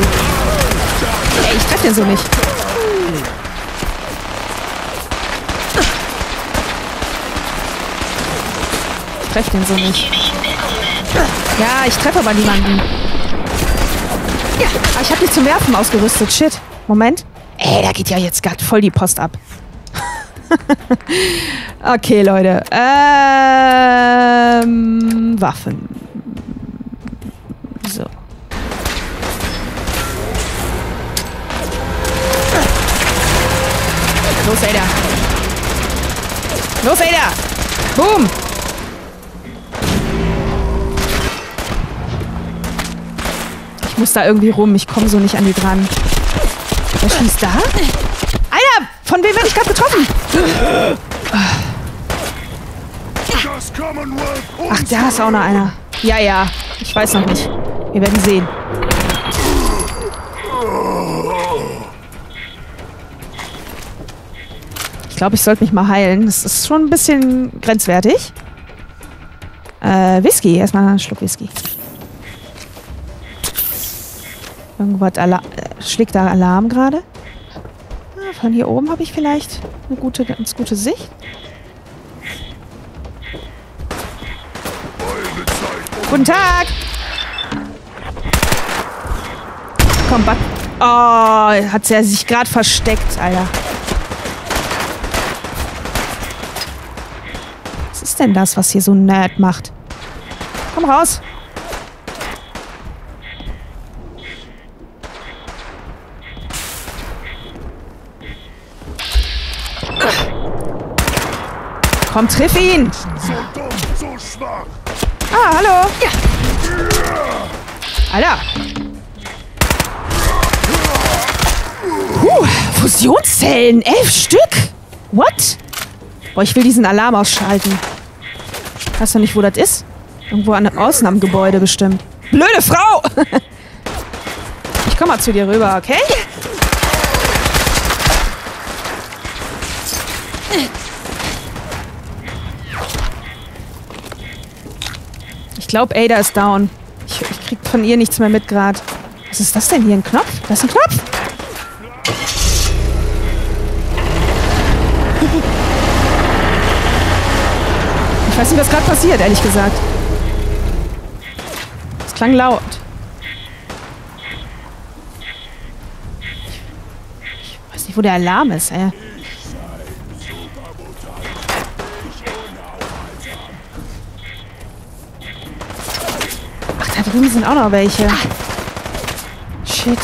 ich treffe den so nicht. Ich treffe den so nicht. Ja, ich treffe aber niemanden. Ja, aber ich habe dich zum Werfen ausgerüstet. Shit. Moment. Ey, da geht ja jetzt gerade voll die Post ab. okay, Leute. Ähm, Waffen. Los, Ada. Los, Ada. Boom. Ich muss da irgendwie rum. Ich komme so nicht an die dran. Wer schießt da? Alter, von wem werde ich gerade getroffen? Ach, da ist auch noch einer. Ja, ja. Ich weiß noch nicht. Wir werden sehen. Glaube, ich sollte mich mal heilen. Das ist schon ein bisschen grenzwertig. Äh, Whisky. Erstmal einen Schluck Whisky. Irgendwas Ala äh, schlägt da Alarm gerade. Ah, von hier oben habe ich vielleicht eine gute, ganz gute Sicht. Guten Tag! komm, Bud. Oh, hat er sich gerade versteckt, Alter. Ist denn das, was hier so Nerd macht? Komm raus. Komm, triff ihn! Ah, hallo! Alter! Puh, Fusionszellen! Elf Stück! What? Boah, ich will diesen Alarm ausschalten. Weißt du nicht, wo das ist? Irgendwo an, außen am Gebäude bestimmt. Blöde Frau! ich komm mal zu dir rüber, okay? Ich glaube, Ada ist down. Ich, ich krieg von ihr nichts mehr mit gerade. Was ist das denn hier? Ein Knopf? Das ist ein Knopf! Ich weiß nicht, was gerade passiert, ehrlich gesagt. Es klang laut. Ich weiß nicht, wo der Alarm ist, ey. Ach, da drüben sind auch noch welche. Shit.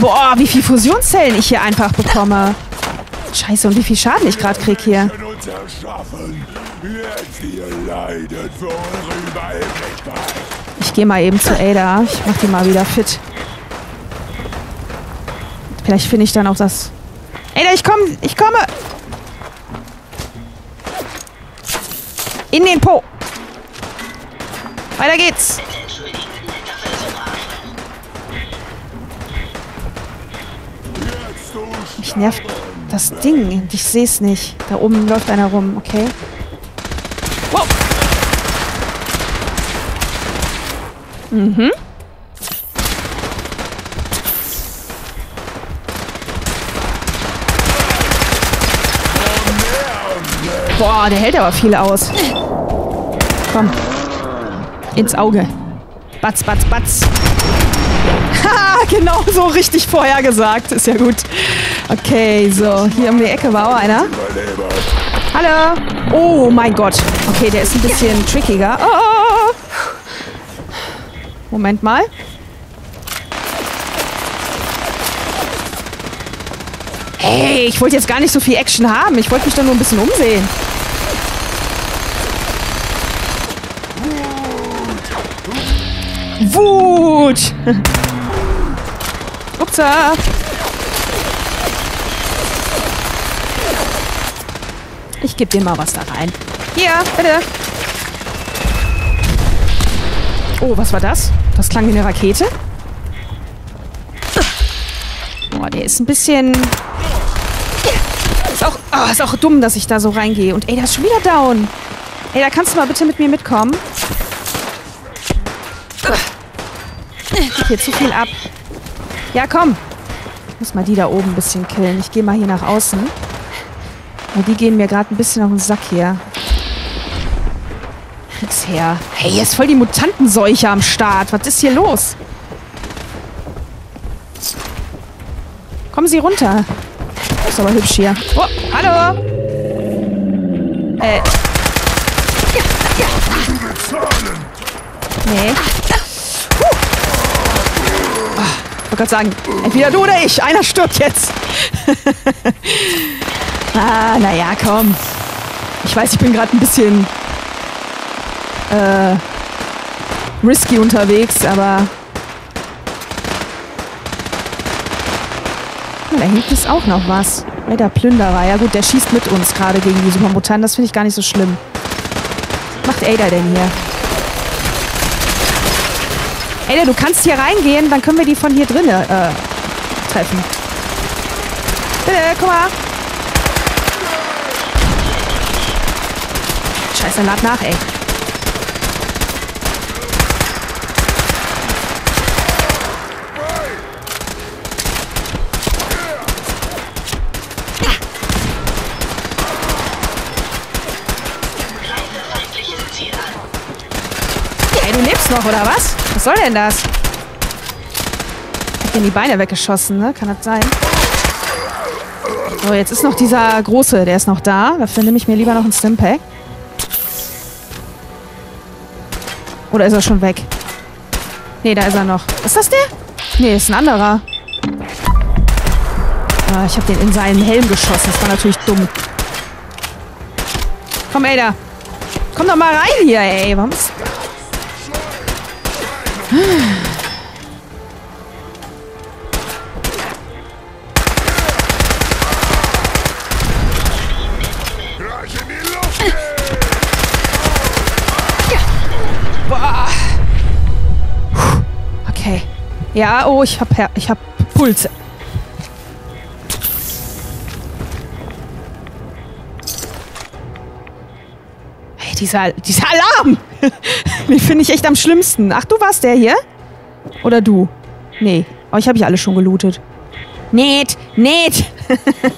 Boah, wie viel Fusionszellen ich hier einfach bekomme. Scheiße, und wie viel Schaden ich gerade krieg hier. Ich gehe mal eben zu Ada. Ich mach die mal wieder fit. Vielleicht finde ich dann auch das... Ada, ich komme! Ich komme! In den Po! Weiter geht's! Mich nervt das Ding. Ich sehe es nicht. Da oben läuft einer rum, okay? Wow! Mhm. Boah, der hält aber viel aus. Komm. Ins Auge. Batz, batz, batz. Haha, genau so richtig vorhergesagt. Ist ja gut. Okay, so. Hier um die Ecke war auch einer. Hallo. Oh mein Gott. Okay, der ist ein bisschen trickiger. Oh. Moment mal. Hey, ich wollte jetzt gar nicht so viel Action haben. Ich wollte mich doch nur ein bisschen umsehen. Wut! Upsa! Ich gebe dir mal was da rein. Hier, bitte. Oh, was war das? Das klang wie eine Rakete. Boah, der ist ein bisschen... Ist auch, oh, ist auch dumm, dass ich da so reingehe. Und ey, der ist schon wieder down. Ey, da kannst du mal bitte mit mir mitkommen. Ich hier zu viel ab. Ja, komm. Ich muss mal die da oben ein bisschen killen. Ich gehe mal hier nach außen. Ja, die gehen mir gerade ein bisschen auf den Sack hier. Nix her. Hey, hier ist voll die Mutantenseuche am Start. Was ist hier los? Kommen Sie runter. Ist aber hübsch hier. Oh, hallo. Äh. Nee. Puh. Oh, ich wollte gerade sagen, entweder du oder ich. Einer stirbt jetzt. ah, naja, komm. Ich weiß, ich bin gerade ein bisschen äh, risky unterwegs, aber Ja, da hinten ist auch noch was. Ja, der Plünderer. Ja gut, der schießt mit uns gerade gegen die Supermutanten. Das finde ich gar nicht so schlimm. Was macht Ada denn hier? Ada, du kannst hier reingehen, dann können wir die von hier drinnen äh, treffen. Bitte, guck mal. Scheiße, lad nach, ey. Ey, du lebst noch, oder was? Was soll denn das? Hab dir in die Beine weggeschossen, ne? Kann das sein? So, jetzt ist noch dieser Große, der ist noch da. Dafür nehme ich mir lieber noch ein Stimpack. Oder ist er schon weg? Nee, da ist er noch. Ist das der? Nee, ist ein anderer. Ah, ich habe den in seinen Helm geschossen. Das war natürlich dumm. Komm, ey, da. Komm doch mal rein hier, ey. Warum ist... Ja, oh, ich hab, Her ich hab Pulse. Hey, dieser, dieser Alarm! Den finde ich echt am schlimmsten. Ach, du warst der hier? Oder du? Nee. Aber ich habe ich alle schon gelootet. Nicht! Nicht!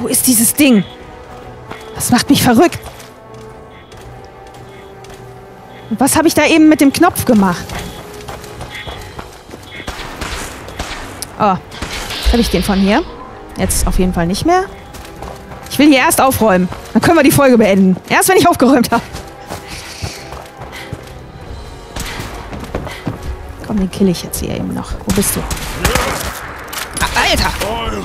Wo ist dieses Ding? Das macht mich verrückt. Und was habe ich da eben mit dem Knopf gemacht? Oh, habe ich den von hier? Jetzt auf jeden Fall nicht mehr. Ich will hier erst aufräumen. Dann können wir die Folge beenden. Erst wenn ich aufgeräumt habe. Komm, den kill ich jetzt hier eben noch. Wo bist du? Alter!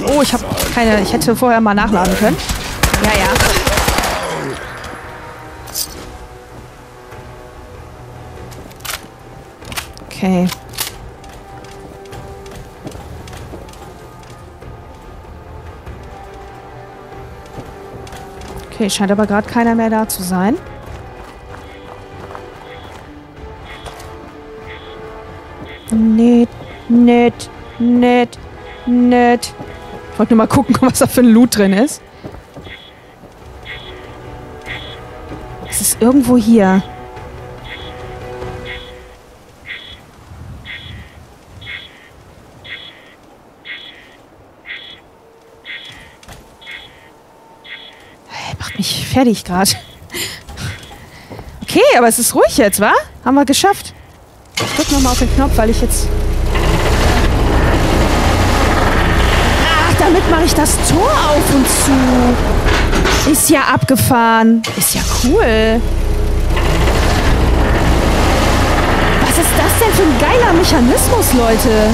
Oh, ich habe keine... Ich hätte vorher mal nachladen können. Ja, ja. Okay. Okay, scheint aber gerade keiner mehr da zu sein. Nett, nett, nett, nett. Ich wollte nur mal gucken, was da für ein Loot drin ist. Es ist irgendwo hier. Fertig gerade. Okay, aber es ist ruhig jetzt, wa? Haben wir geschafft. Ich drück nochmal auf den Knopf, weil ich jetzt... Ach, damit mache ich das Tor auf und zu. Ist ja abgefahren. Ist ja cool. Was ist das denn für ein geiler Mechanismus, Leute?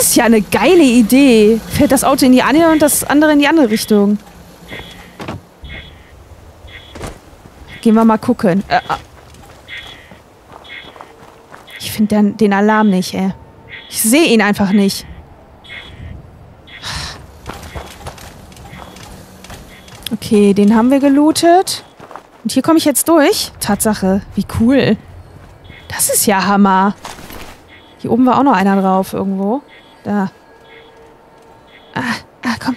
Ist ja eine geile Idee. Fährt das Auto in die eine und das andere in die andere Richtung. Gehen wir mal gucken. Äh, ah. ich finde den, den Alarm nicht, ey. Ich sehe ihn einfach nicht. Okay, den haben wir gelootet. Und hier komme ich jetzt durch. Tatsache, wie cool. Das ist ja Hammer. Hier oben war auch noch einer drauf irgendwo. Da. Ah, ah, komm.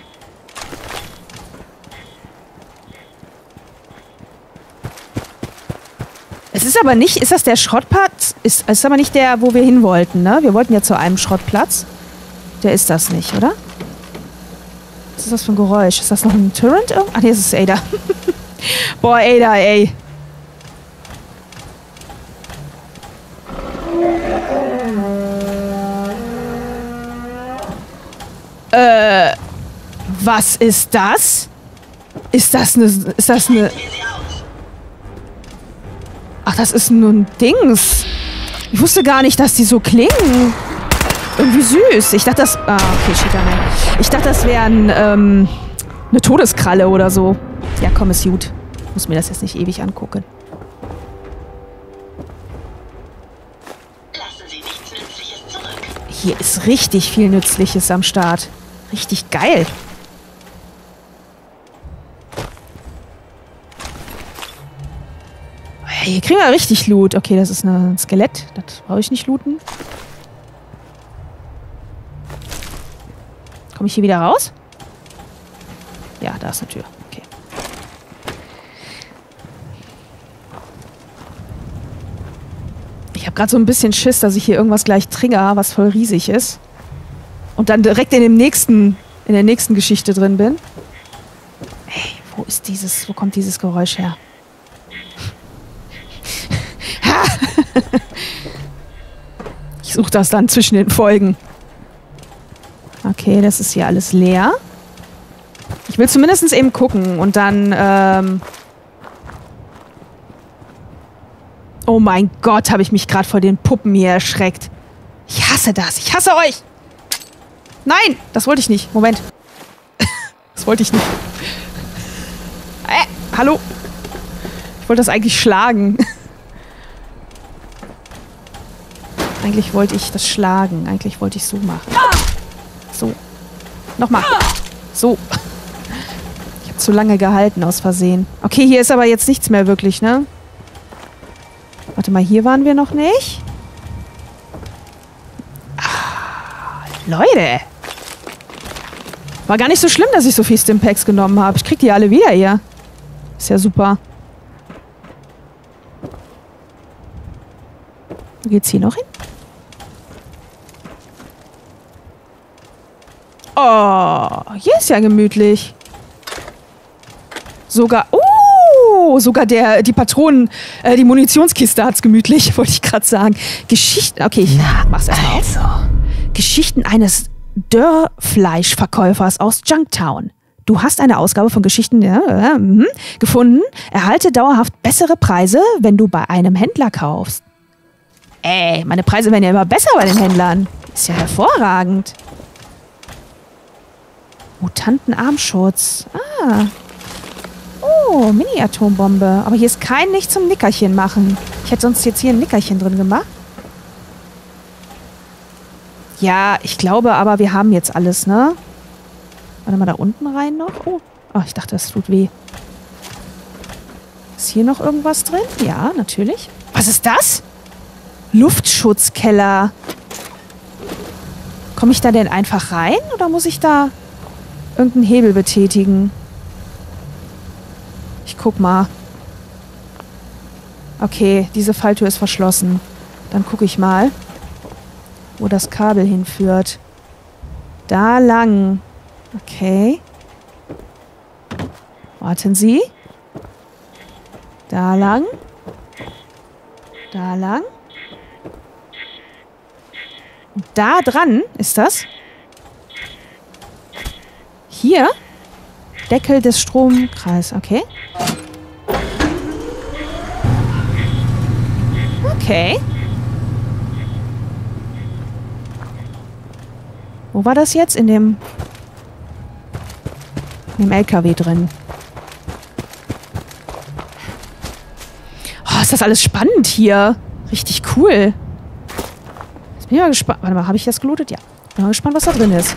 Es ist aber nicht, ist das der Schrottplatz? Ist, ist aber nicht der, wo wir hin wollten, ne? Wir wollten ja zu einem Schrottplatz. Der ist das nicht, oder? Was ist das für ein Geräusch? Ist das noch ein Turret? Ach nee, das ist Ada. Boah, Ada, ey. Äh, was ist das? Ist das eine, ist das eine... Ach, das ist nur ein Dings. Ich wusste gar nicht, dass die so klingen. Irgendwie süß. Ich dachte, das... Ah, okay, Cheetah-Man. Ich dachte, das wäre ein, ähm, eine Todeskralle oder so. Ja, komm, ist gut. Muss mir das jetzt nicht ewig angucken. Hier ist richtig viel Nützliches am Start. Richtig geil. Hey, Hier kriegen wir richtig Loot. Okay, das ist ein Skelett. Das brauche ich nicht looten. Komme ich hier wieder raus? Ja, da ist eine Tür. Okay. Ich habe gerade so ein bisschen Schiss, dass ich hier irgendwas gleich trigger, was voll riesig ist. Und dann direkt in dem nächsten, in der nächsten Geschichte drin bin. Ey, wo ist dieses, wo kommt dieses Geräusch her? Ich suche das dann zwischen den Folgen. Okay, das ist hier alles leer. Ich will zumindest eben gucken und dann, ähm Oh mein Gott, habe ich mich gerade vor den Puppen hier erschreckt. Ich hasse das. Ich hasse euch. Nein, das wollte ich nicht. Moment. das wollte ich nicht. Äh, hallo. Ich wollte das eigentlich schlagen. eigentlich wollte ich das schlagen. Eigentlich wollte ich so machen. So. Nochmal. So. Ich habe zu lange gehalten aus Versehen. Okay, hier ist aber jetzt nichts mehr wirklich, ne? Warte mal, hier waren wir noch nicht. Ah, Leute. War gar nicht so schlimm, dass ich so viel Stimpacks genommen habe. Ich krieg die alle wieder hier. Ist ja super. Wo geht's hier noch hin? Oh, hier ist ja gemütlich. Sogar. Oh, sogar der, die Patronen, äh, die Munitionskiste hat's gemütlich, wollte ich gerade sagen. Geschichten. Okay, ich Na, mach's erstmal auf. also. Geschichten eines Dörrfleischverkäufers aus Junktown. Du hast eine Ausgabe von Geschichten ja, mhm, gefunden. Erhalte dauerhaft bessere Preise, wenn du bei einem Händler kaufst. Ey, meine Preise werden ja immer besser bei den Händlern. Ist ja hervorragend. Mutantenarmschutz. Ah. Oh, Mini-Atombombe. Aber hier ist kein nicht zum Nickerchen machen. Ich hätte sonst jetzt hier ein Nickerchen drin gemacht. Ja, ich glaube aber, wir haben jetzt alles, ne? Warte mal, da unten rein noch. Oh, oh ich dachte, das tut weh. Ist hier noch irgendwas drin? Ja, natürlich. Was ist das? Luftschutzkeller. Komme ich da denn einfach rein oder muss ich da irgendeinen Hebel betätigen? Ich guck mal. Okay, diese Falltür ist verschlossen. Dann gucke ich mal, wo das Kabel hinführt. Da lang. Okay. Warten Sie. Da lang. Da lang. Da dran ist das. Hier. Deckel des Stromkreis. Okay. Okay. Wo war das jetzt? In dem... In dem LKW drin. Oh, ist das alles spannend hier. Richtig cool. Jetzt bin ich mal gespannt. Warte mal, habe ich das gelootet? Ja. Bin mal gespannt, was da drin ist.